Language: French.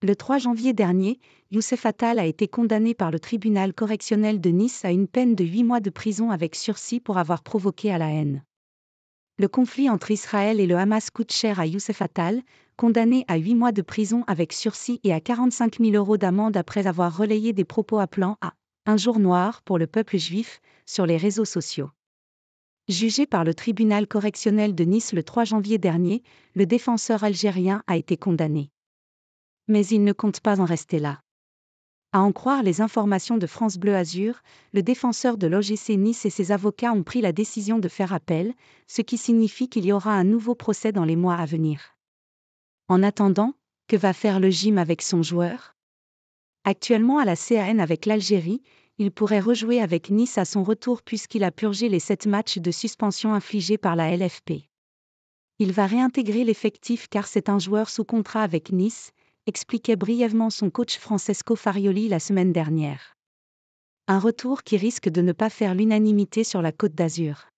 Le 3 janvier dernier, Youssef Attal a été condamné par le tribunal correctionnel de Nice à une peine de 8 mois de prison avec sursis pour avoir provoqué à la haine. Le conflit entre Israël et le Hamas coûte cher à Youssef Attal, condamné à 8 mois de prison avec sursis et à 45 000 euros d'amende après avoir relayé des propos appelant à un jour noir pour le peuple juif sur les réseaux sociaux. Jugé par le tribunal correctionnel de Nice le 3 janvier dernier, le défenseur algérien a été condamné mais il ne compte pas en rester là. À en croire les informations de France Bleu Azur, le défenseur de l'OGC Nice et ses avocats ont pris la décision de faire appel, ce qui signifie qu'il y aura un nouveau procès dans les mois à venir. En attendant, que va faire le gym avec son joueur? Actuellement à la CAN avec l'Algérie, il pourrait rejouer avec Nice à son retour puisqu'il a purgé les sept matchs de suspension infligés par la LFP. Il va réintégrer l'effectif car c'est un joueur sous contrat avec Nice, expliquait brièvement son coach Francesco Farioli la semaine dernière. Un retour qui risque de ne pas faire l'unanimité sur la côte d'Azur.